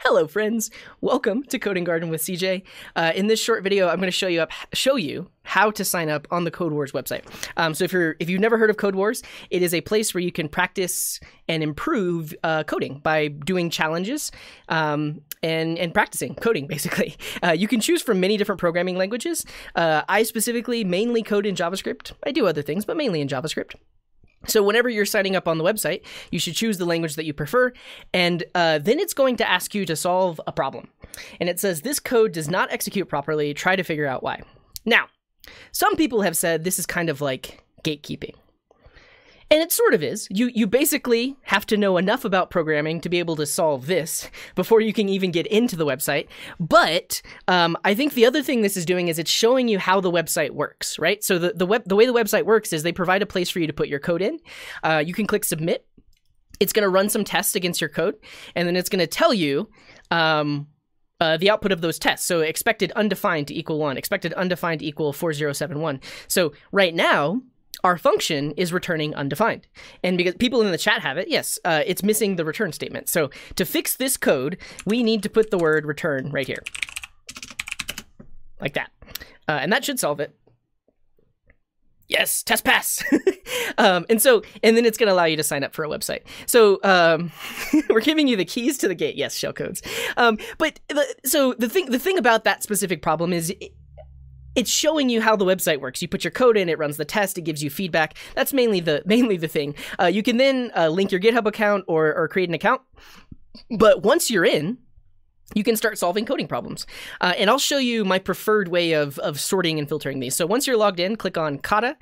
Hello, friends. Welcome to Coding Garden with CJ. Uh, in this short video, I'm going to show you up, show you how to sign up on the Code Wars website. Um, so if you're if you've never heard of Code Wars, it is a place where you can practice and improve uh, coding by doing challenges um, and and practicing coding. Basically, uh, you can choose from many different programming languages. Uh, I specifically mainly code in JavaScript. I do other things, but mainly in JavaScript. So whenever you're signing up on the website, you should choose the language that you prefer, and uh, then it's going to ask you to solve a problem. And it says this code does not execute properly. Try to figure out why. Now, some people have said this is kind of like gatekeeping. And it sort of is. You you basically have to know enough about programming to be able to solve this before you can even get into the website. But um, I think the other thing this is doing is it's showing you how the website works, right? So the the web the way the website works is they provide a place for you to put your code in. Uh, you can click submit. It's going to run some tests against your code, and then it's going to tell you. Um, uh, the output of those tests. So expected undefined to equal one, expected undefined to equal 4071. So right now, our function is returning undefined. And because people in the chat have it, yes, uh, it's missing the return statement. So to fix this code, we need to put the word return right here. Like that. Uh, and that should solve it. Yes, test pass. um, and so, and then it's going to allow you to sign up for a website. So um, we're giving you the keys to the gate. Yes, shellcodes. Um, but the, so the thing, the thing about that specific problem is it's showing you how the website works. You put your code in, it runs the test, it gives you feedback. That's mainly the mainly the thing. Uh, you can then uh, link your GitHub account or, or create an account. But once you're in, you can start solving coding problems. Uh, and I'll show you my preferred way of, of sorting and filtering these. So once you're logged in, click on kata,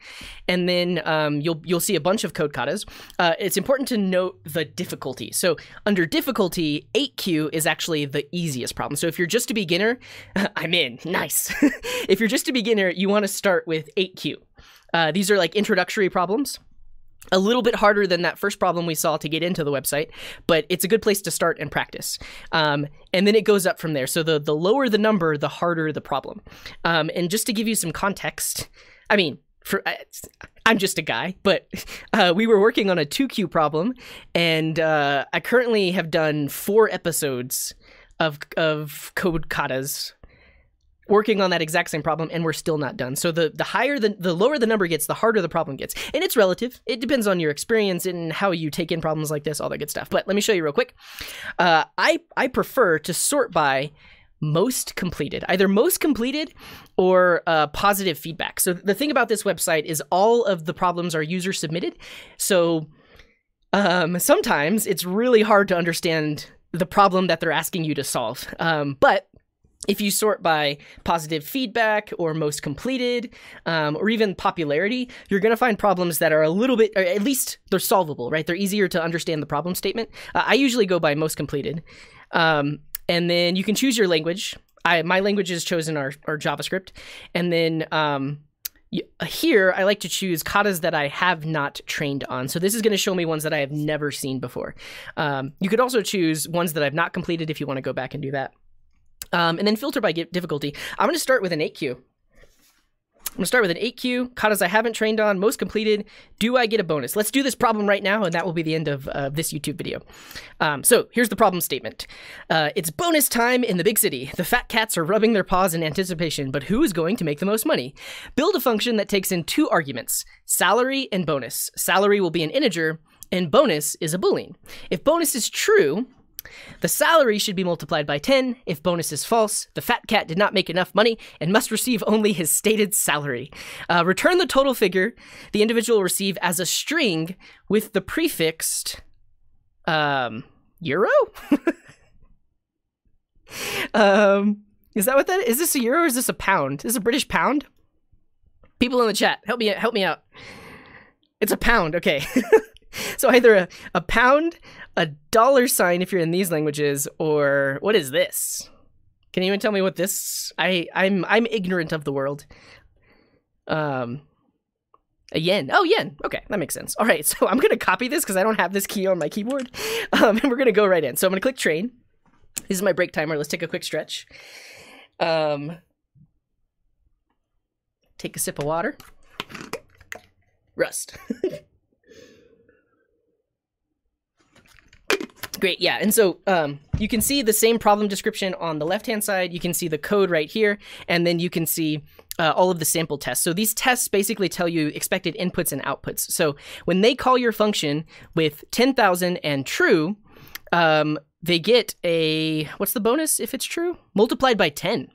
and then um, you'll you'll see a bunch of code katas. Uh, it's important to note the difficulty. So under difficulty, 8 kyu is actually the easiest problem. So if you're just a beginner, I'm in. Nice. if you're just a beginner, you want to start with 8 kyu. Uh, these are like introductory problems a little bit harder than that first problem we saw to get into the website, but it's a good place to start and practice. Um, and then it goes up from there. So the the lower the number, the harder the problem. Um, and just to give you some context, I mean, for I'm just a guy, but uh, we were working on a 2 kyu problem, and uh, I currently have done four episodes of of code katas working on that exact same problem and we're still not done. So the the higher the the lower the number gets, the harder the problem gets. And it's relative. It depends on your experience and how you take in problems like this, all that good stuff. But let me show you real quick. Uh, I I prefer to sort by most completed, either most completed or uh, positive feedback. So the thing about this website is all of the problems are user submitted. So um, sometimes it's really hard to understand the problem that they're asking you to solve. Um, but if you sort by positive feedback or most completed um, or even popularity you're going to find problems that are a little bit or at least they're solvable right they're easier to understand the problem statement uh, i usually go by most completed um, and then you can choose your language I, my language is chosen are, are javascript and then um, here I like to choose katas that I have not trained on. So this is going to show me ones that I have never seen before. Um, you could also choose ones that I've not completed if you want to go back and do that. Um, and then filter by difficulty. I'm going to start with an 8 kyu. I'm going to start with an 8 kyu, katas I haven't trained on, most completed. Do I get a bonus? Let's do this problem right now, and that will be the end of uh, this YouTube video. Um, so here's the problem statement. Uh, it's bonus time in the big city. The fat cats are rubbing their paws in anticipation, but who is going to make the most money? Build a function that takes in two arguments, salary and bonus. Salary will be an integer, and bonus is a boolean. If bonus is true, the salary should be multiplied by 10. If bonus is false, the fat cat did not make enough money and must receive only his stated salary. Uh, return the total figure the individual will receive as a string with the prefixed um, euro? um, is that what that is? Is this a euro or is this a pound? Is this a British pound? People in the chat, help me help me out. It's a pound, okay. so either a, a pound, a dollar sign if you're in these languages, or what is this? Can you even tell me what this? I I'm I'm ignorant of the world. Um, a yen. Oh, yen. Okay, that makes sense. All right, so I'm gonna copy this because I don't have this key on my keyboard, um, and we're gonna go right in. So I'm gonna click train. This is my break timer. Let's take a quick stretch. Um, take a sip of water. Rust. Great, yeah. And so um, you can see the same problem description on the left-hand side. You can see the code right here, and then you can see uh, all of the sample tests. So these tests basically tell you expected inputs and outputs. So when they call your function with 10,000 and true, um, they get a, what's the bonus if it's true? Multiplied by 10.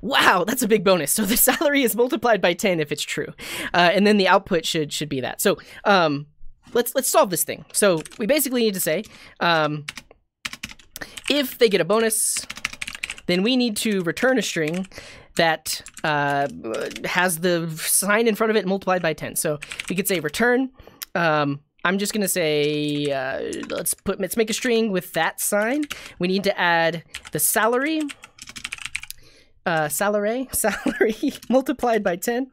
Wow, that's a big bonus. So the salary is multiplied by 10 if it's true. Uh, and then the output should should be that. So um, let's let's solve this thing. So we basically need to say um, if they get a bonus, then we need to return a string that uh, has the sign in front of it multiplied by 10. So we could say return. Um, I'm just gonna say uh, let's put let's make a string with that sign. We need to add the salary, uh, salary, salary multiplied by 10.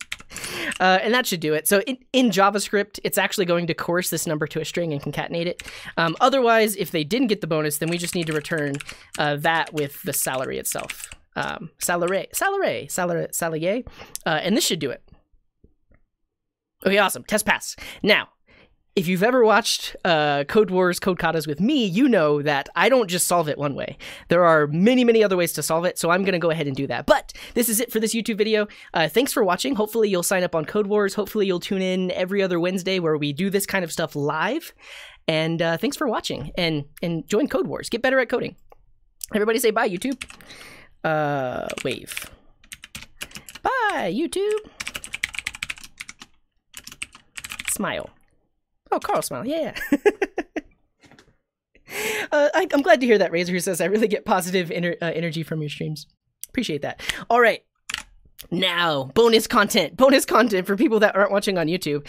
Uh, and that should do it. So in, in, JavaScript, it's actually going to coerce this number to a string and concatenate it. Um, otherwise, if they didn't get the bonus, then we just need to return uh, that with the salary itself. Um, salary, salary, salary, salary, uh, and this should do it. Okay, awesome. Test pass. Now, if you've ever watched uh, Code Wars, Code Katas with me, you know that I don't just solve it one way. There are many, many other ways to solve it, so I'm going to go ahead and do that. But this is it for this YouTube video. Uh, thanks for watching. Hopefully you'll sign up on Code Wars. Hopefully you'll tune in every other Wednesday where we do this kind of stuff live. And uh, thanks for watching, and, and join Code Wars. Get better at coding. Everybody say bye, YouTube. Uh, wave. Bye, YouTube. Smile. Oh, Carl smile. Yeah. uh, I, am glad to hear that. Razor who says I really get positive ener uh, energy from your streams. Appreciate that. All right. Now, bonus content, bonus content for people that aren't watching on YouTube.